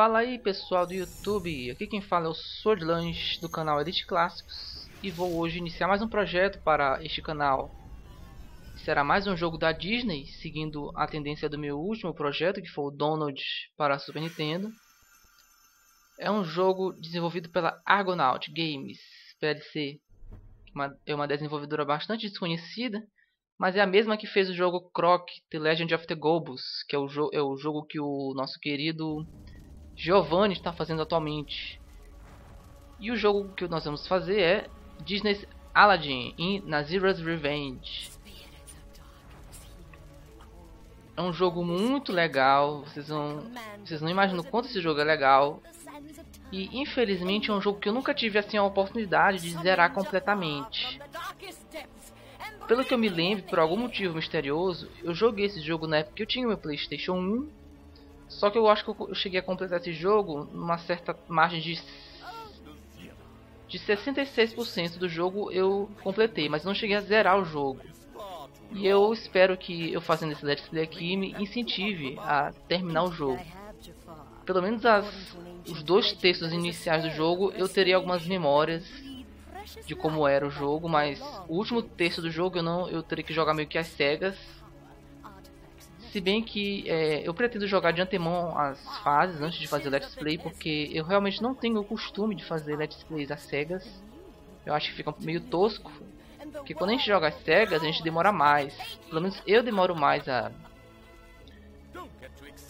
Fala aí pessoal do YouTube, aqui quem fala é o Swordlands do canal Elite Clássicos e vou hoje iniciar mais um projeto para este canal. Será mais um jogo da Disney, seguindo a tendência do meu último projeto, que foi o Donald para a Super Nintendo. É um jogo desenvolvido pela Argonaut Games, PLC, uma, é uma desenvolvedora bastante desconhecida, mas é a mesma que fez o jogo Croc, The Legend of the Gobus, que é o, é o jogo que o nosso querido Giovanni está fazendo atualmente. E o jogo que nós vamos fazer é Disney's Aladdin in Nazira's Revenge. É um jogo muito legal, vocês, vão, vocês não imaginam quanto esse jogo é legal. E infelizmente é um jogo que eu nunca tive assim a oportunidade de zerar completamente. Pelo que eu me lembro, por algum motivo misterioso, eu joguei esse jogo na época que eu tinha meu Playstation 1 só que eu acho que eu cheguei a completar esse jogo numa certa margem de de 66% do jogo eu completei, mas não cheguei a zerar o jogo. E eu espero que eu fazendo esse let's play aqui me incentive a terminar o jogo. Pelo menos as, os dois textos iniciais do jogo eu teria algumas memórias de como era o jogo, mas o último texto do jogo eu não eu teria que jogar meio que às cegas se bem que é, eu pretendo jogar de antemão as fases antes de fazer Let's Play, porque eu realmente não tenho o costume de fazer Let's Plays às cegas. Eu acho que fica meio tosco. Porque quando a gente joga às cegas, a gente demora mais. Pelo menos eu demoro mais a...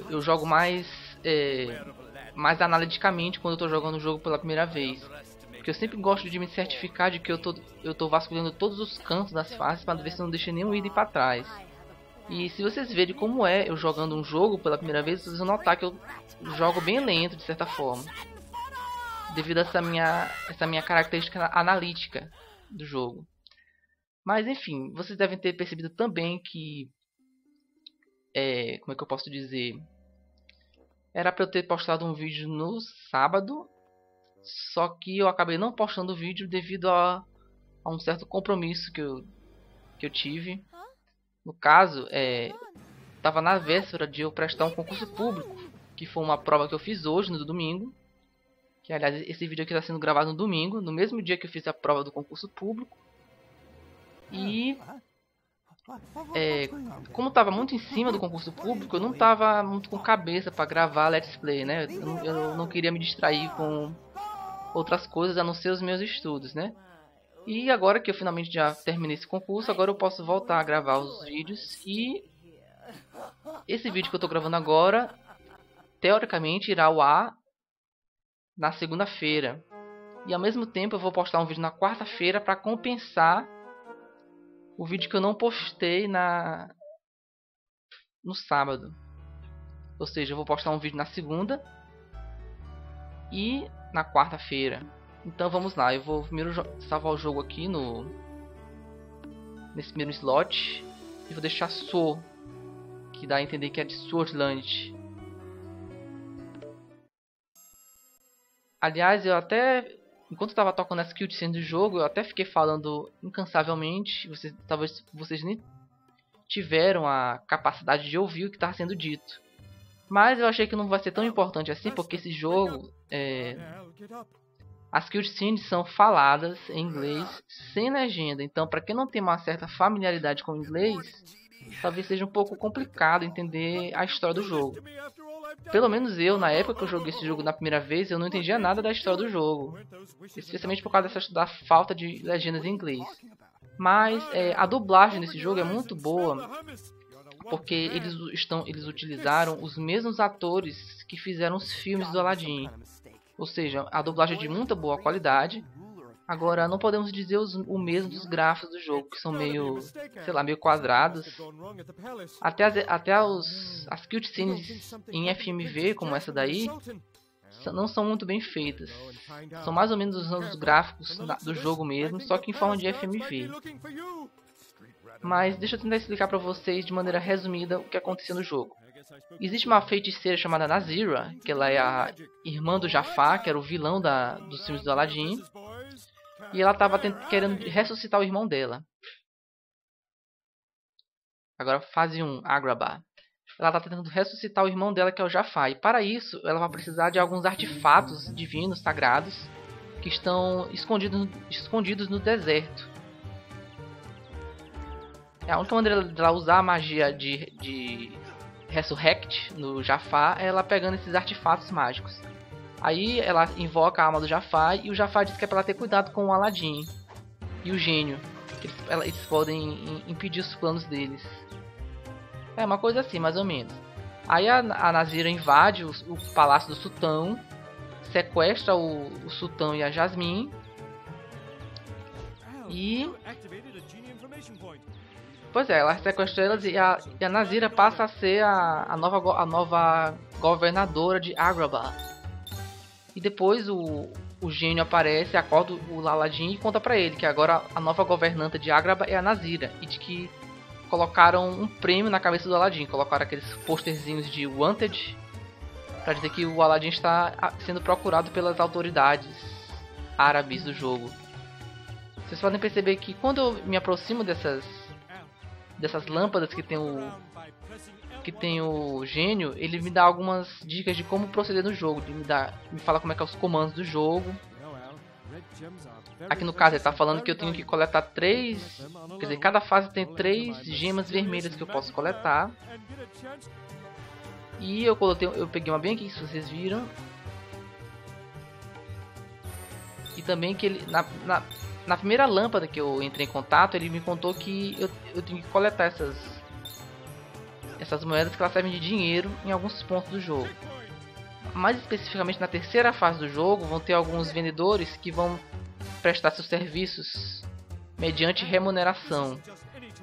Eu jogo mais... É, mais analiticamente quando eu estou jogando o jogo pela primeira vez. Porque eu sempre gosto de me certificar de que eu tô, eu tô vasculhando todos os cantos das fases para ver se não deixa nenhum item para trás. E se vocês verem como é eu jogando um jogo pela primeira vez, vocês vão notar que eu jogo bem lento de certa forma. Devido a essa minha, essa minha característica analítica do jogo. Mas enfim, vocês devem ter percebido também que... É, como é que eu posso dizer? Era para eu ter postado um vídeo no sábado. Só que eu acabei não postando o vídeo devido a, a um certo compromisso que eu, que eu tive no caso, é, estava na véspera de eu prestar um concurso público, que foi uma prova que eu fiz hoje, no domingo. Que, aliás, esse vídeo aqui está sendo gravado no domingo, no mesmo dia que eu fiz a prova do concurso público. E... É, como estava muito em cima do concurso público, eu não estava muito com cabeça para gravar Let's Play, né? Eu eu não queria me distrair com outras coisas a não ser os meus estudos, né? E agora que eu finalmente já terminei esse concurso, agora eu posso voltar a gravar os vídeos e esse vídeo que eu estou gravando agora, teoricamente irá ao ar na segunda-feira. E ao mesmo tempo eu vou postar um vídeo na quarta-feira para compensar o vídeo que eu não postei na no sábado. Ou seja, eu vou postar um vídeo na segunda e na quarta-feira. Então vamos lá, eu vou primeiro salvar o jogo aqui no nesse primeiro slot e vou deixar So, que dá a entender que é de Swordland. Aliás, eu até enquanto estava tocando essa cutscene do jogo, eu até fiquei falando incansavelmente, vocês talvez vocês nem tiveram a capacidade de ouvir o que estava sendo dito. Mas eu achei que não vai ser tão importante assim, porque esse jogo é, as cutscenes são faladas em inglês sem legenda, então para quem não tem uma certa familiaridade com o inglês, talvez seja um pouco complicado entender a história do jogo. Pelo menos eu, na época que eu joguei esse jogo na primeira vez, eu não entendia nada da história do jogo, especialmente por causa dessa, da falta de legendas em inglês. Mas é, a dublagem desse jogo é muito boa, porque eles estão eles utilizaram os mesmos atores que fizeram os filmes do Aladdin. Ou seja, a dublagem é de muita boa qualidade. Agora, não podemos dizer os, o mesmo dos gráficos do jogo, que são meio, sei lá, meio quadrados. Até as, até os, as cutscenes em FMV, como essa daí, não são muito bem feitas. São mais ou menos os gráficos do jogo mesmo, só que em forma de FMV. Mas deixa eu tentar explicar para vocês de maneira resumida o que aconteceu no jogo. Existe uma feiticeira chamada Nazira, que ela é a irmã do Jafar, que era o vilão da, dos filmes do Aladdin. E ela estava querendo ressuscitar o irmão dela. Agora fase 1, Agrabah. ela está tentando ressuscitar o irmão dela, que é o Jafar. E para isso, ela vai precisar de alguns artefatos divinos, sagrados, que estão escondidos, escondidos no deserto. É a única maneira dela usar a magia de, de Resurrect no Jafar é ela pegando esses artefatos mágicos. Aí ela invoca a alma do Jafar e o Jafar diz que é para ela ter cuidado com o Aladdin e o gênio. Eles, eles podem impedir os planos deles. É uma coisa assim, mais ou menos. Aí a, a Nazira invade o, o, palácio do sultão, sequestra o, o sultão e a Jasmine. E. Pois é, ela sequestra elas e a, e a Nazira passa a ser a, a, nova, a nova governadora de Agrabah. E depois o, o gênio aparece, acorda o Aladdin e conta para ele que agora a nova governanta de Agrabah é a Nazira. E de que colocaram um prêmio na cabeça do Aladdin. Colocaram aqueles posterzinhos de Wanted para dizer que o Aladdin está sendo procurado pelas autoridades árabes do jogo. Vocês podem perceber que quando eu me aproximo dessas dessas lâmpadas que tem o que tem o gênio, ele me dá algumas dicas de como proceder no jogo, de me dá, me fala como é que é os comandos do jogo. Aqui no caso ele está falando que eu tenho que coletar três, quer dizer, cada fase tem três gemas vermelhas que eu posso coletar. E eu coloquei, eu peguei uma bem aqui, se vocês viram. E também que ele na, na, na primeira lâmpada que eu entrei em contato, ele me contou que eu, eu tenho que coletar essas essas moedas que elas servem de dinheiro em alguns pontos do jogo. Mais especificamente na terceira fase do jogo, vão ter alguns vendedores que vão prestar seus serviços mediante remuneração.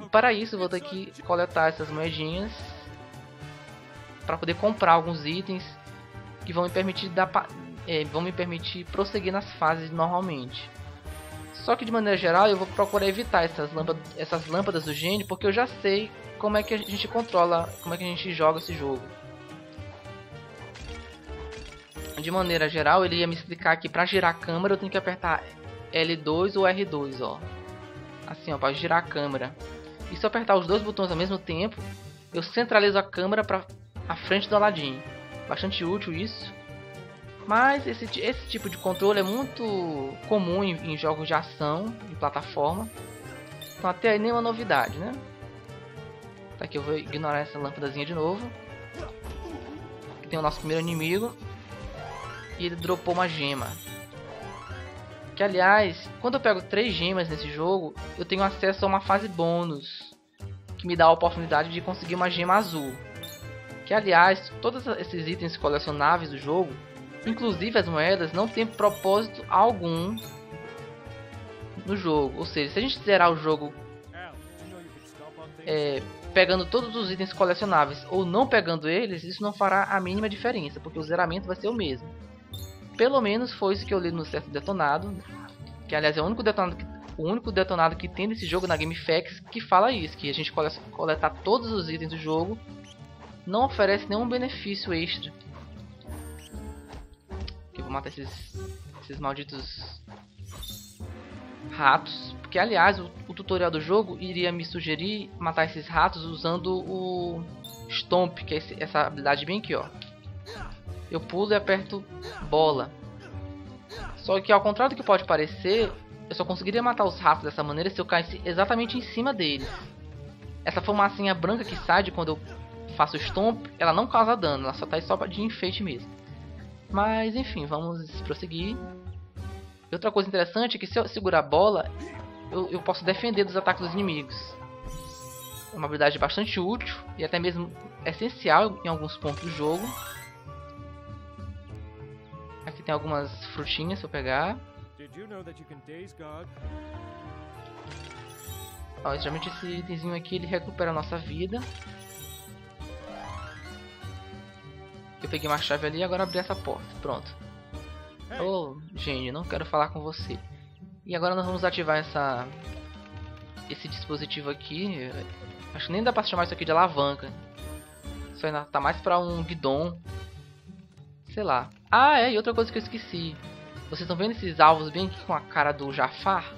E para isso vou ter que coletar essas moedinhas para poder comprar alguns itens que vão me permitir dar é, vão me permitir prosseguir nas fases normalmente. Só que de maneira geral eu vou procurar evitar essas lâmpadas, essas lâmpadas do gênio porque eu já sei como é que a gente controla, como é que a gente joga esse jogo. De maneira geral, ele ia me explicar que para girar a câmera eu tenho que apertar L2 ou R2, ó. Assim, ó, para girar a câmera. E se eu apertar os dois botões ao mesmo tempo, eu centralizo a câmera para a frente do Aladdin. Bastante útil isso. Mas esse, esse tipo de controle é muito comum em, em jogos de ação, de plataforma. Então até aí nenhuma novidade, né? Tá aqui eu vou ignorar essa lâmpadazinha de novo. Aqui tem o nosso primeiro inimigo. E ele dropou uma gema. Que aliás, quando eu pego três gemas nesse jogo, eu tenho acesso a uma fase bônus. Que me dá a oportunidade de conseguir uma gema azul. Que aliás, todos esses itens colecionáveis do jogo, inclusive as moedas, não tem propósito algum no jogo. Ou seja, se a gente zerar o jogo é, pegando todos os itens colecionáveis ou não pegando eles, isso não fará a mínima diferença, porque o zeramento vai ser o mesmo. Pelo menos foi isso que eu li no certo detonado. Que aliás é o único detonado que, o único detonado que tem nesse jogo na GameFAQs que fala isso, que a gente coletar todos os itens do jogo não oferece nenhum benefício extra. Matar esses, esses malditos ratos. Porque aliás o, o, tutorial do jogo iria me sugerir matar esses ratos usando o Stomp, que é esse, essa habilidade bem aqui, ó eu pulo e aperto bola. Só que ao contrário do que pode parecer, eu só conseguiria matar os ratos dessa maneira se eu caísse exatamente em cima deles. Essa fumacinha branca que sai de quando eu faço o stomp, ela não causa dano, ela só tá aí só de enfeite mesmo. Mas enfim, vamos prosseguir. E outra coisa interessante é que se eu segurar a bola, eu, eu posso defender dos ataques dos inimigos. É uma habilidade bastante útil e até mesmo essencial em alguns pontos do jogo tem algumas frutinhas eu pegar. Ó, geralmente esse itemzinho aqui ele recupera a nossa vida. Eu peguei uma chave ali e agora abri essa porta. Pronto. Ô, oh, gênio, não quero falar com você. E agora nós vamos ativar essa esse dispositivo aqui. Acho que nem dá pra chamar isso aqui de alavanca. Isso ainda tá mais pra um guidon. Sei lá. Ah, é, e outra coisa que eu esqueci. Vocês estão vendo esses alvos bem aqui com a cara do Jafar?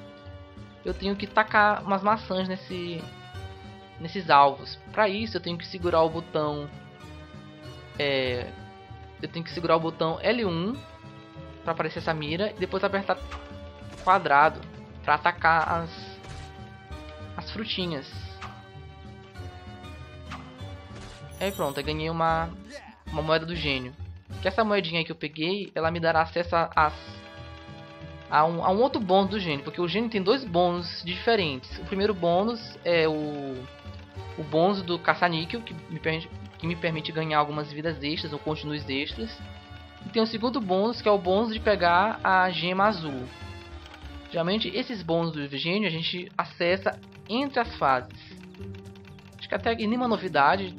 Eu tenho que tacar umas maçãs nesse, nesses alvos. Para isso eu tenho que segurar o botão é, eu tenho que segurar o botão L1 para aparecer essa mira e depois apertar quadrado para atacar as as frutinhas. Aí pronto, eu ganhei uma uma moeda do gênio. Que essa moedinha que eu peguei, ela me dará acesso a, a, a, um, a um outro bônus do gênio, porque o gênio tem dois bônus diferentes. O primeiro bônus é o o bônus do caça-níquel, que me permite que me permite ganhar algumas vidas extras ou continues extras. E tem o segundo bônus, que é o bônus de pegar a gema azul. Geralmente, esses bônus do gênio a gente acessa entre as fases. Acho que até nenhuma novidade,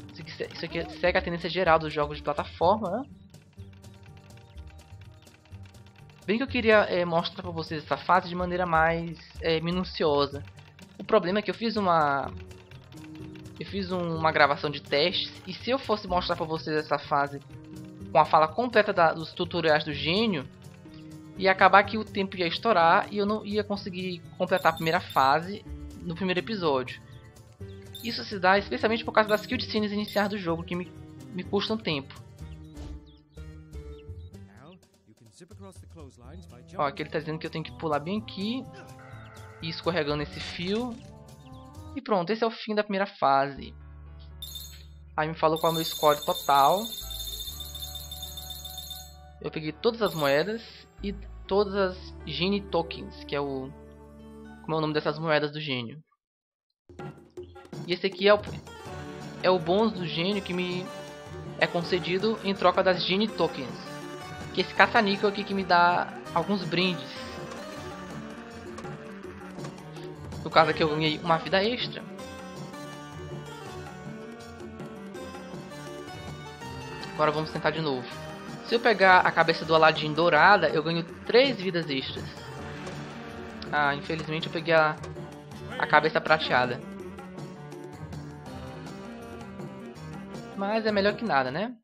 isso aqui segue a tendência geral dos jogos de plataforma, né? Bem que eu queria é, mostrar para vocês essa fase de maneira mais é, minuciosa. O problema é que eu fiz uma eu fiz um, uma gravação de testes e se eu fosse mostrar para vocês essa fase com a fala completa da, dos tutoriais do gênio, ia acabar que o tempo ia estourar e eu não ia conseguir completar a primeira fase no primeiro episódio. Isso se dá especialmente por causa das cutscenes iniciais do jogo que me, me custam tempo. Ó, aqui ele está dizendo que eu tenho que pular bem aqui e escorregando esse fio e pronto, esse é o fim da primeira fase. Aí me falou qual é o meu score total. Eu peguei todas as moedas e todas as Genie Tokens, que é o... Como é o nome dessas moedas do gênio. E esse aqui é o, é o bônus do gênio que me é concedido em troca das Genie Tokens. Que é esse caça-níquel aqui que me dá alguns brindes. No caso aqui eu ganhei uma vida extra. Agora vamos tentar de novo. Se eu pegar a cabeça do Aladdin dourada, eu ganho 3 vidas extras. Ah, infelizmente eu peguei a, a cabeça prateada. Mas é melhor que nada, né?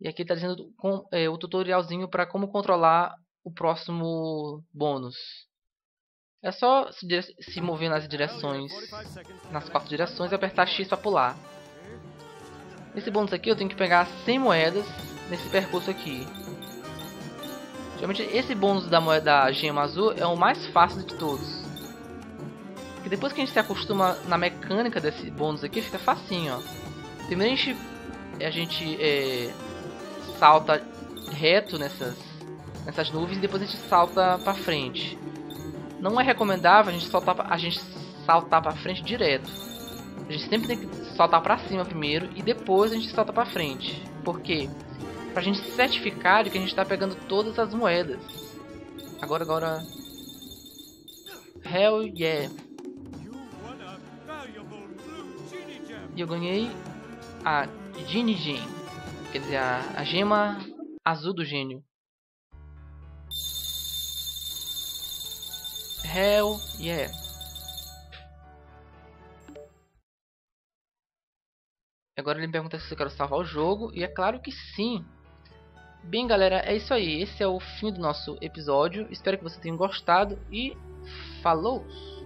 E aqui está dizendo com, é, o tutorialzinho para como controlar o próximo bônus. É só se, se mover nas direções, nas quatro direções e apertar X para pular. Nesse bônus aqui eu tenho que pegar 100 moedas nesse percurso aqui. Geralmente esse bônus da moeda gema azul é o mais fácil de todos. Porque depois que a gente se acostuma na mecânica desse bônus aqui, fica facinho, ó. Primeiro a gente, a gente é, salta reto nessas, nessas nuvens e depois a gente salta pra frente não é recomendável a gente saltar, a gente saltar para frente direto. A gente sempre tem que saltar para cima primeiro e depois a gente salta para frente. Por quê? Pra gente certificar de que a gente está pegando todas as moedas. Agora, agora... Hell yeah. E eu ganhei a Genie Gem. Quer dizer, a, a gema azul do gênio. Hell yeah. Agora ele me pergunta se eu quero salvar o jogo. E é claro que sim. Bem, galera, é isso aí. Esse é o fim do nosso episódio. Espero que vocês tenham gostado. E falou!